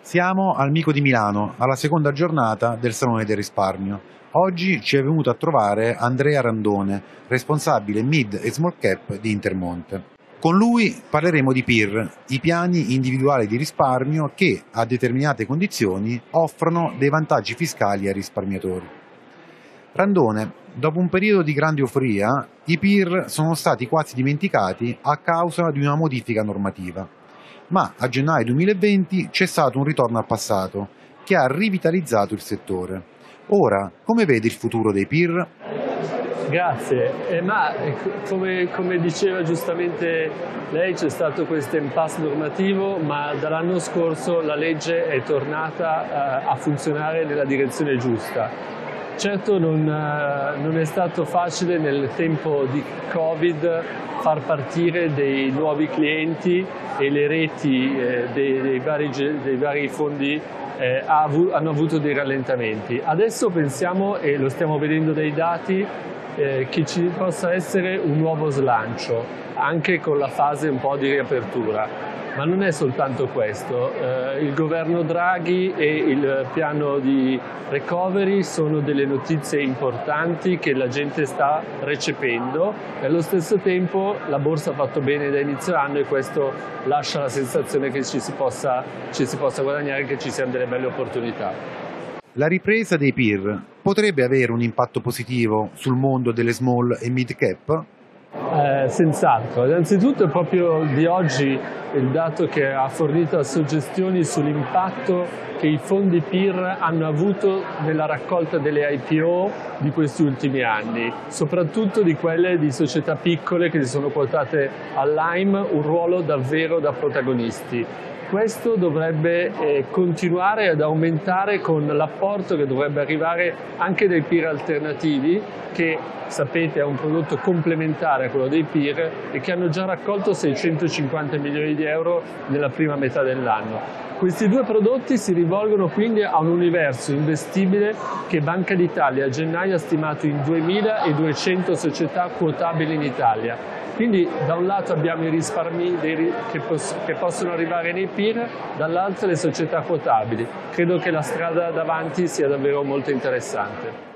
Siamo al Mico di Milano, alla seconda giornata del Salone del Risparmio. Oggi ci è venuto a trovare Andrea Randone, responsabile mid e small cap di Intermonte. Con lui parleremo di PIR, i piani individuali di risparmio che, a determinate condizioni, offrono dei vantaggi fiscali ai risparmiatori. Randone, dopo un periodo di grande euforia, i PIR sono stati quasi dimenticati a causa di una modifica normativa ma a gennaio 2020 c'è stato un ritorno al passato che ha rivitalizzato il settore. Ora, come vede il futuro dei PIR? Grazie, eh, ma eh, come, come, diceva giustamente lei c'è stato questo impasse normativo, ma dall'anno scorso la legge è tornata eh, a funzionare nella direzione giusta. Certo non, eh, non, è stato facile nel tempo di Covid far partire dei nuovi clienti e le reti eh, dei, dei, vari, dei, vari, fondi eh, hanno avuto dei rallentamenti. Adesso pensiamo, e lo stiamo vedendo dai dati, eh, che ci possa essere un nuovo slancio, anche con la fase un po' di riapertura. Ma non è soltanto questo, eh, il governo Draghi e il piano di recovery sono delle notizie importanti che la gente sta recependo e allo stesso tempo la borsa ha fatto bene da inizio anno e questo lascia la sensazione che ci si possa, ci si possa guadagnare e che ci siano delle belle opportunità. La ripresa dei PIR potrebbe avere un impatto positivo sul mondo delle small e mid cap? Eh, senz'altro, innanzitutto proprio di oggi il dato che ha fornito suggestioni sull'impatto che i fondi PIR hanno avuto nella raccolta delle IPO di questi ultimi anni, soprattutto di quelle di società piccole che si sono quotate all'AIM un ruolo davvero da protagonisti questo dovrebbe eh, continuare ad aumentare con l'apporto che dovrebbe arrivare anche dai peer alternativi che sapete è un prodotto complementare a quello dei peer e che hanno già raccolto 650 milioni di euro nella prima metà dell'anno. Questi due prodotti si rivolgono quindi a un universo investibile che Banca d'Italia a gennaio ha stimato in 2.200 società quotabili in Italia quindi da un lato abbiamo i risparmi che possono arrivare nei PIR, dall'altro le società quotabili. Credo che la strada davanti sia davvero molto interessante.